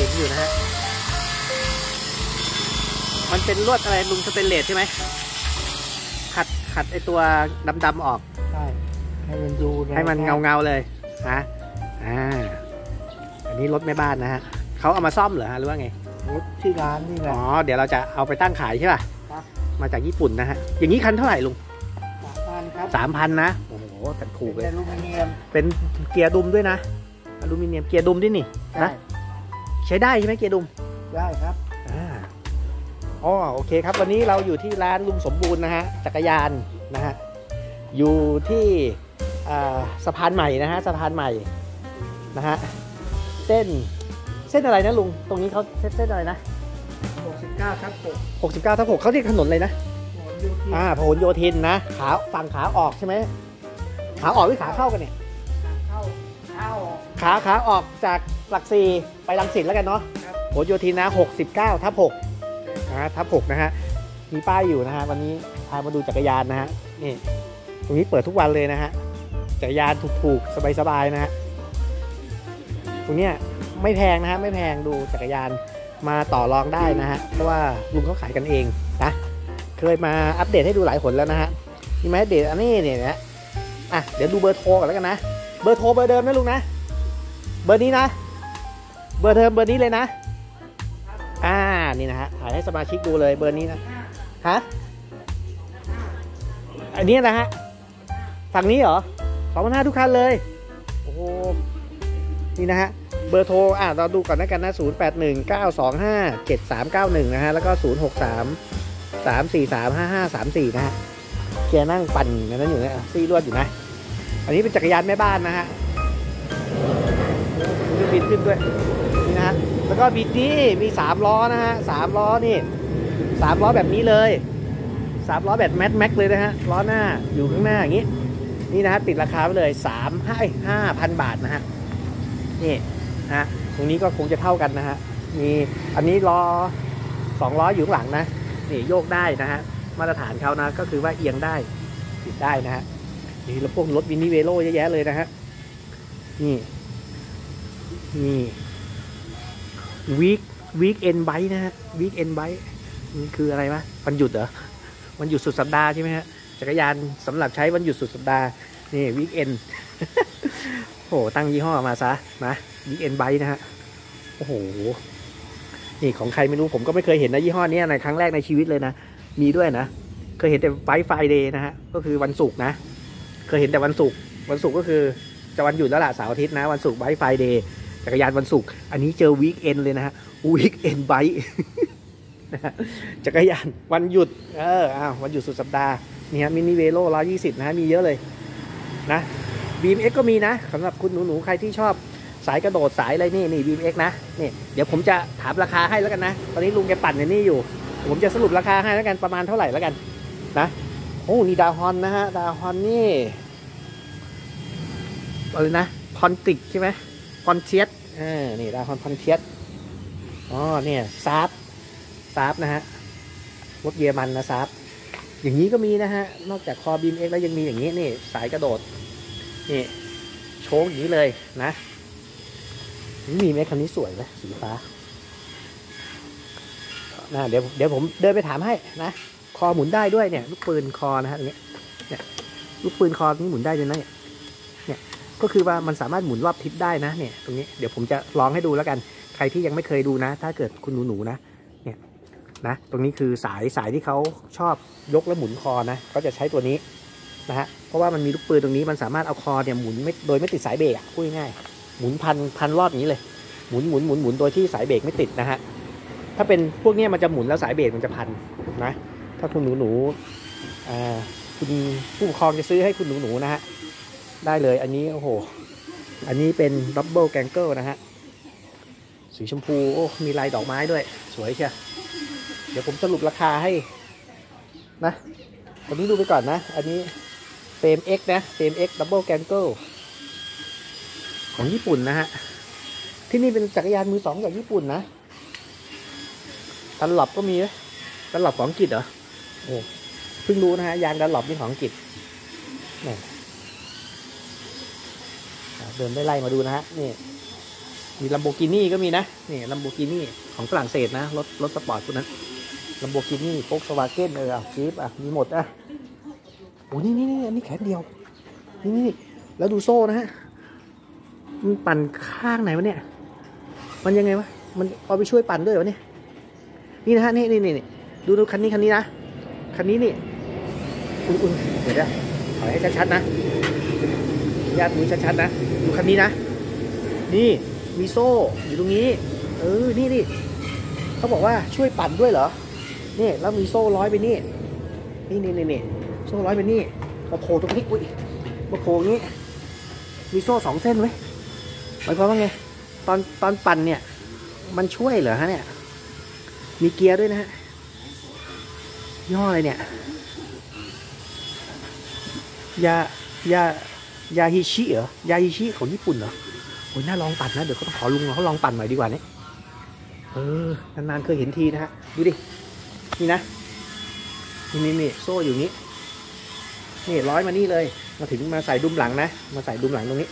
สนิมอยู่นะฮะ มันเป็นลวดอะไรลุงสเตนเลสใช่ไหม ขัดขัดไอตัวดำๆออก ใช่ ให้มันดูะให้มันเงาเงาๆเลยนะอ่า อันนี้รถแม่บ้านนะฮะเขาเอามาซ่อมเหรอฮะหรือว่าไง รถที่ร้านนี่แหอ๋ละอเดี๋ยวเราจะเอาไปตั้งขายใช่ป่ะครับมาจากญี่ปุ่นนะฮะ อย่างนี้คันเท่าไหร่ลุงสามพันครับสามพันนะ โอ้โหแต่ถูกเลเป็ยนอลูมิเนียม เป็นเกียร์ดุมด้วยนะ อลูมิเนียม เกียร์ดุมด้วยนี่ได้นะ ใช้ได้ใช่ไหมเกียร์ดุมได้ครับอ่าอ๋อโอเคครับ วันนี้เราอยู่ที่ร้านลุงสมบูรณ์นะฮะจักรยานนะฮะอยู่ที่อ่าสะพานใหม่นะฮะสะพานใหม่นะฮะเส้นเส้นอะไรนะลุงตรงนี้เขาเส้นเส้นอะไรนะ 69ครับผม69ทับ6เขาเรียกถนนเลยนะผมอยู่ที่อ่าพหลโยธินนะขาฝั่งขาออกใช่ไหมขาออกหรือขาเข้ากันเนี่ยเข้าเข้าขาขาออกจากหลักสี่ไปลังสิตแล้วกันเนาะครับโหโยธินนะ 69ทับ6นะฮะทับ6นะฮะมีป้ายอยู่นะฮะวันนี้พามาดูจักรยานนะฮะนี่ตรงนี้เปิดทุกวันเลยนะฮะจักรยานถูกๆสบายๆนะฮะตรงเนี้ยไม่แพงนะฮะไม่แพงดูจักรยานมาต่อรองได้นะฮะเพราะว่าลุงเขาขายกันเองนะเคยมาอัปเดตให้ดูหลายผลแล้วนะฮะนี่มาอัปเดตอันนี้เนี่ยนะอะเดี๋ยวดูเบอร์โทรก่อนแล้วกันนะ เบอร์โทรเบอร์เดิมนะลุงนะ เบอร์นี้นะ เบอร์เดิมเบอร์นี้เลยนะ อ่า นี่นะฮะ ถ่ายให้สมาชิกดูเลยเบอร์นี้นะ ฮะ อันนี้นะฮะ ฝั่งนี้เหรอสองพันห้าทุกคันเลย โอ้โห นี่นะฮะ เบอร์โทร อะเราดูก่อนนะกันนะ0 8 1 9 2 5 7 3 9 1นะฮะ แล้วก็0 6 3 3 4 3 5 5 3 4นะฮะเกียร์นั่งปั่นอันนั้นอยู่เนะซี่รวดอยู่นะ อันนี้เป็นจักรยานแม่บ้านนะฮะมีเครื่องบินขึ้นด้วยนี่นะฮะแล้วก็บีดีมี3ล้อนะฮะ3ล้อนี่3ล้อแบบนี้เลย3ล้อแบบแมทแม็กเลยนะฮะล้อหน้าอยู่ข้างหน้าอย่างนี้ นี่นะฮะติดราคาไปเลย3 5 5พันบาทนะฮะนี่ฮะตรงนี้ก็คงจะเท่ากันนะฮะมีอันนี้ล้อสองล้ออยู่ข้างหลังนะนี่โยกได้นะฮะมาตรฐานเขานะก็คือว่าเอียงได้ติดได้นะฮะ นี่แล้วพวกรถวินิเวโร่เยอะแยะเลยนะฮะ นี่ นี่วีควีคเอ็นไบนะฮะวีคเอ็นไบนี่คืออะไรวะวันหยุดเหรอวันหยุดสุดสัปดาห์ใช่ไหมฮะจักรยานสำหรับใช้วันหยุดสุดสัปดาห์นี่ weekend โอ้โหตั้งยี่ห้อมาซะนะ weekend bike นะฮะโอ้โหนี่ของใครไม่รู้ผมก็ไม่เคยเห็นนะยี่ห้อนี้ในครั้งแรกในชีวิตเลยนะ มีด้วยนะ เคยเห็นแต่ Bike Friday นะฮะ ก็คือวันศุกร์นะ เคยเห็นแต่วันศุกร์วันศุกร์ก็คือจะวันหยุดแล้วล่ะเสาร์อาทิตย์นะ วันศุกร์ Bike Friday จักรยานวันศุกร์อันนี้เจอ weekend เลยนะฮะweekend bike นะฮะจักรยานวันหยุดเอออ้าววันหยุดสุดสัปดาห์นี่ฮะ mini velo ร้อยี่สิบนะฮะมีเยอะเลยนะ BMX ก็มีนะสำหรับคุณหนูๆใครที่ชอบสายกระโดดสายอะไรนี่นี่ BMX นะนี่เดี๋ยวผมจะถามราคาให้แล้วกันนะ ตอนนี้ลุงแกปั่นในนี่อยู่ ผมจะสรุปราคาให้แล้วกันประมาณเท่าไหร่แล้วกันนะโอ้นี่ Dahon นะฮะ Dahon นี่ อะไรนะพอนติกใช่ไหมพอนเทียสเออนี่ Dahon พอนเทียสอ๋อเนี่ยซาร์ซาร์นะฮะรถเยอรมันนะซาร์อย่างนี้ก็มีนะฮะ นอกจากคอ BMX แล้วยังมีอย่างนี้นี่สายกระโดด นี่โชว์อย่างนี้เลยนะนี่มีไหมคันนี้สวยไหมสีฟ้านะเดี๋ยวเดี๋ยวผมเดินไปถามให้นะ คอหมุนได้ด้วยเนี่ย ลูกปืนคอนะฮะตรงนี้เนี่ยลูกปืนคอนี้หมุนได้ด้วยนะเนี่ยเนี่ย ก็คือว่ามันสามารถหมุนรอบทิศได้นะเนี่ยตรงนี้เดี๋ยวผมจะลองให้ดูแล้วกัน ใครที่ยังไม่เคยดูนะ ถ้าเกิดคุณหนูๆนะเนี่ยนะตรงนี้คือสายสายที่เขาชอบยกแล้วหมุนคอนะก็จะใช้ตัวนี้นะฮะเพราะว่ามันมีลูกปืนตรงนี้มันสามารถเอาคอเนี่ยหมุนไม่โดยไม่ติดสายเบรกพูดง่ายหมุนพันพันรอบนี้เลยหมุนหมุนหมุนหมุนโดยที่สายเบรกไม่ติดนะฮะถ้าเป็นพวกนี้มันจะหมุนแล้วสายเบรกมันจะพันนะถ้าคุณหนูหนูอ่าคุณผู้ปกครองจะซื้อให้คุณหนูหนูนะฮะ ได้เลยอันนี้โอ้โห อันนี้เป็น Doppelganger นะฮะ สีชมพูโอ้มีลายดอกไม้ด้วย สวยเชียเดี๋ยวผมสรุปราคาให้นะวันนี้ดูไปก่อนนะ อันนี้ frame X นะเฟรม X Doppelganger ของญี่ปุ่นนะฮะ ที่นี่เป็นจักรยานมือสองจากญี่ปุ่นนะดันลอปก็มีดันลอปของอังกฤษเหรอโอ้เพิ่งรู้นะฮะ ยางดันลอปนี่ของอังกฤษนี่ เดินได้ไล่มาดูนะฮะนี่มีลัมโบกินี่ก็มีนะนี่ลัมโบกินี่ของฝรั่งเศสนะรถรถสปอร์ตพวกนั้นลัมโบกินี่โฟล์คสวาเกนเออจี๊ปอะมีหมดอะโอ้นี่นี่นี่อันนี้แขนเดียวนี่นี่แล้วดูโซ่นะฮะมันปั่นข้างไหนวะเนี่ย มันยังไงวะมันเอาไปช่วยปั่นด้วยวะเนี่ยนี่นะฮะนี่นี่นี่ดูดูคันนี้คันนี้นะคันนี้นี่ อุ่นอุ่นเดี๋ยวนะถอยให้ชัดๆนะ ญาติดูชัดๆนะ ดูคันนี้นะ นี่มีโซ่อยู่ตรงนี้ เออ นี่นี่เขาบอกว่าช่วยปั่นด้วยเหรอ นี่แล้วมีโซ่ร้อยไปนี่ นี่นี่นี่นี่โซ่ร้อยไปนี่มาโผล่ตรงนี้ อุ้ยมาโผล่ตรงนี้ มีโซ่สองเส้นไว้หมายความว่าไง ตอนตอนปั่นเนี่ย มันช่วยเหรอฮะเนี่ย มีเกียร์ด้วยนะฮะย่ออะไรเนี่ย ยายา ยาฮิชิเหรอ ยาฮิชิของญี่ปุ่นเหรอโอ้ยน่าลองปั่นะ เดี๋ยวเขาต้องขอลุงเขาลองปั่นหน่อยดีกว่านี่เออนานๆเคยเห็นทีนะฮะ ดูดิ นี่นะ นี่นี่นี่โซ่อยู่นี้ นี่ร้อยมานี่เลย มาถึงมาใส่ดุมหลังนะ มาใส่ดุมหลังตรงนี้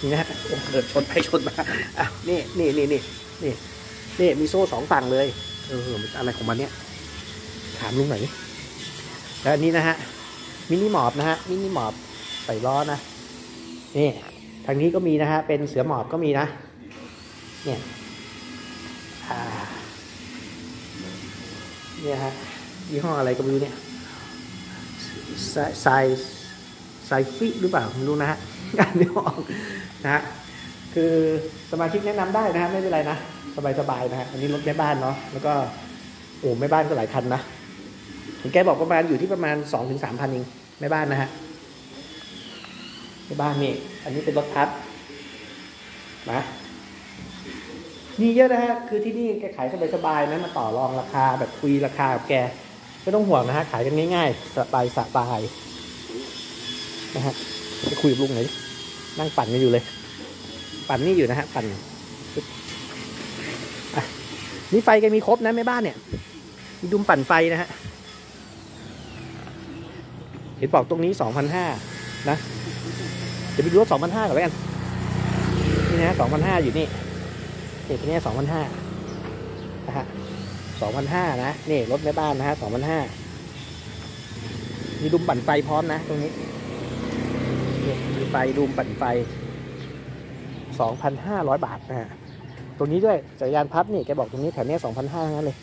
นี่นะฮะโอ้เกิดชนไปชนมาอะนี่นี่นี่นี่นี่นี่มีโซ่สองฝั่งเลย เอออะไรของมันเนี่ย ถามลุงหน่อยแล้วอันนี้นะฮะ มินิหมอบนะฮะ มินิหมอบ ใส่ล้อนะนี่ทางนี้ก็มีนะฮะเป็นเสือหมอบก็มีนะเนี่ยเนี่ยฮะยี่ห้ออะไรก็ไม่รู้เนี่ยไซไซไซฟิหรือเปล่าไม่รู้นะฮะงานไม่ออกนะฮะคือสมาชิกแนะนำได้นะฮะไม่เป็นไรนะสบายๆนะฮะอันนี้รถแม่บ้านเนาะแล้วก็โอ้แม่บ้านก็หลายคันนะเห็นแกบอกประมาณอยู่ที่ประมาณสองถึงสามพันเองแม่บ้านนะฮะ แม่บ้านนี่ อันนี้เป็นรถทับนะมีเยอะนะฮะ คือที่นี่แกขายสบายๆนะมาต่อรองราคาแบบคุยราคากับแก ไม่ต้องห่วงนะฮะ ขายกันง่ายๆ สบายสบายนะฮะไปคุยกับลุงหน่อยนั่งปั่นกันอยู่เลย ปั่นนี่อยู่นะฮะ ปั่นอะนี่ไฟแกมีครบนะแม่บ้านเนี่ย มีดุมปั่นไฟนะฮะ เห็นบอกตรงนี้สองพันห้านะ เดี๋ยวไปดูรถสองพันห้าก่อนแล้วกัน นี่นะสองพันห้าอยู่นี่นี่ตัวนี้สองพันห้านะฮะสองพันห้านะ นี่รถแม่บ้านนะฮะสองพันห้ามีดุมปั่นไฟพร้อมนะ ตรงนี้นี่มีไฟดุมปั่นไฟสองพันห้าร้อยบาทนะฮะตรงนี้ด้วยจักรยานพับนี่แกบอกตรงนี้แถวนี้สองพันห้าทั้งนั้นเลย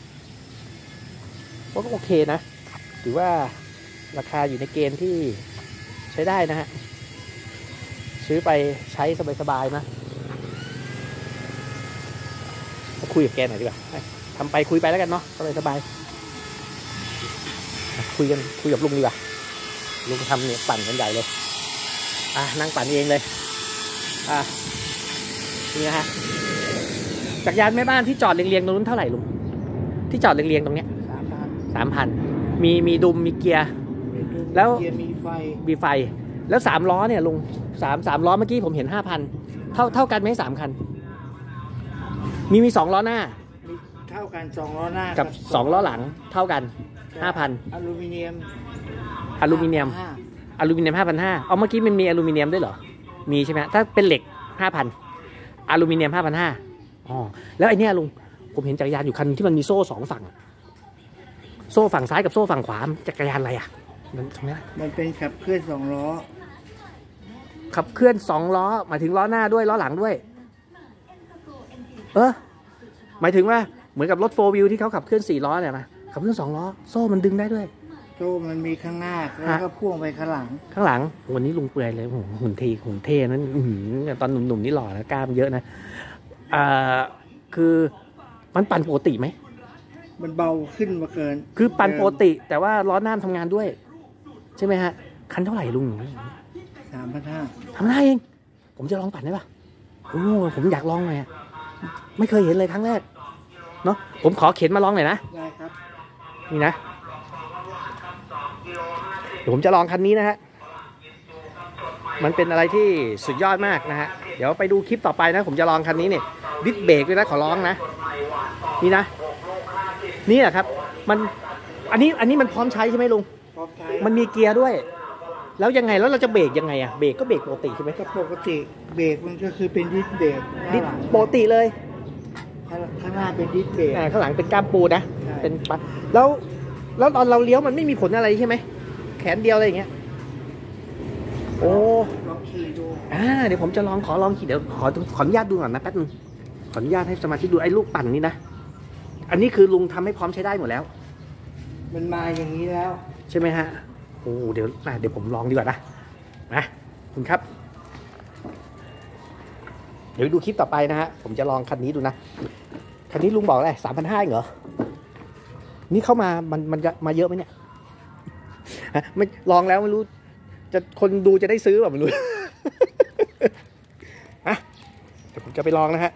ก็โอเคนะ ถือว่าราคาอยู่ในเกณฑ์ที่ใช้ได้นะฮะ ซื้อไปใช้สบายๆนะมาคุยกับแกหน่อยดีกว่าทำไปคุยไปแล้วกันเนาะสบายๆคุยกันคุยกับลุงดีกว่าลุงทำเนี่ยปั่นกันใหญ่เลยอะนั่งปั่นเองเลยอะนี่นะฮะจักรยานแม่บ้านที่จอดเรียงๆตรงนู้นเท่าไหร่ลุงที่จอดเรียงๆตรงเนี้ยสามพันสามพันมีมีดุมมีเกียร์ แล้วเกียร์มีไฟมีไฟ แล้วสามล้อเนี่ยลุงสามสามล้อเมื่อกี้ผมเห็นห้าพันเท่าเท่ากันไหมสามคัน มีมีสองล้อหน้ามีเท่ากันสองล้อหน้ากักับสองล้อหลังเท่ากันห้าพันอลูมิเนียมอลูมิเนียมห้าอลูมิเนียมห้าพันห้าเอาเมื่อกี้มันมีอลูมิเนียมด้วยเหรอ มีใช่ไหมถ้าเป็นเหล็กห้าพันอลูมิเนียมห้าพันห้าอ๋อแล้วไอเนี้ยลุงผมเห็นจักรยานอยู่คันที่มันมีโซ่สองฝั่ง โซ่ฝั่งซ้ายกับโซ่ฝั่งขวาจักรยานอะไรอะมันตรงนี้มันเป็นขับเคลื่อนสองล้อ ขับเคลื่อนสองล้อหมายถึงล้อหน้าด้วยล้อหลังด้วย เออหมายถึงว่าเหมือนกับรถโฟวิวที่เขาขับเคลื่อนสี่ล้อเนี่ยนะขับเคลื่อนสองล้อโซ่มันดึงได้ด้วยโซ่มันมีข้างหน้าแล้วก็พ่วงไปข้างหลัง ข้างหลัง วันนี้ลุงเปื่อยเลยโอ้โหหุ่นเทหุ่นเทนั้นอื้อหือตอนหนุ่มๆนี่หล่อนะกล้ามเยอะนะอ่าคือมันปั่นปกติไหมมันเบาขึ้นมาเกิน คือปั่นปกติ แต่ว่าล้อหน้าทำงานด้วย ใช่ไหมฮะ คันเท่าไหร่ลุง สามพันห้าทำได้เอง ผมจะลองปั่นได้ปะโอ้ผมอยากลองหน่อยอะไม่เคยเห็นเลยครั้งแรก เนาะผมขอเข็นมาลองหน่อยนะ ได้ครับ นี่นะ เดี๋ยวผมจะลองคันนี้นะฮะ มันเป็นอะไรที่สุดยอดมากนะฮะ เดี๋ยวไปดูคลิปต่อไปนะ ผมจะลองคันนี้เนี่ยดิสเบรกด้วยนะขอร้องนะ นี่นะ นี่แหละครับ มัน อันนี้ อันนี้มันพร้อมใช้ใช่ไหมลุง พร้อมใช้ มันมีเกียร์ด้วย แล้วยังไงแล้วเราจะเบรกยังไงอะเบรกก็เบรกปกติใช่ไหมก็ปกติเบรกมันก็คือเป็นดิสเบรกหดิน้าหลังปกติเลยข้างข้างหน้าเป็นดิสเบรกอ่าข้างหลังเป็นกล้ามปูนะใช่เป็นปะแล้วแล้วตอนเราเลี้ยวมันไม่มีผลอะไรใช่ไหมแขนเดียวอะไรอย่างเงี้ยโอ้ลองขี่ดูอ่าเดี๋ยวผมจะลองขอลองขี่เดี๋ยวขอขออนุญาตดูก่อนนะแป๊บนึงขออนุญาตให้สมาชิกดูไอ้ลูกปั่นนี่นะอันนี้คือลุงทำให้พร้อมใช้ได้หมดแล้ว มันมาอย่างนี้แล้ว ใช่ไหมฮะ โอ้เดี๋ยวเดี๋ยวผมลองดีกว่านะนะคุณครับ เดี๋ยวดูคลิปต่อไปนะฮะผมจะลองคันนี้ดูนะคันนี้ลุงบอกอะไรสามพันห้าเหรอนี่เข้ามามันมันจะมาเยอะไหมเนี่ยไม่ลองแล้วไม่รู้ จะคนดูจะได้ซื้อแบบไม่รู้ฮะเดี๋ยวผมจะไปลองนะฮะ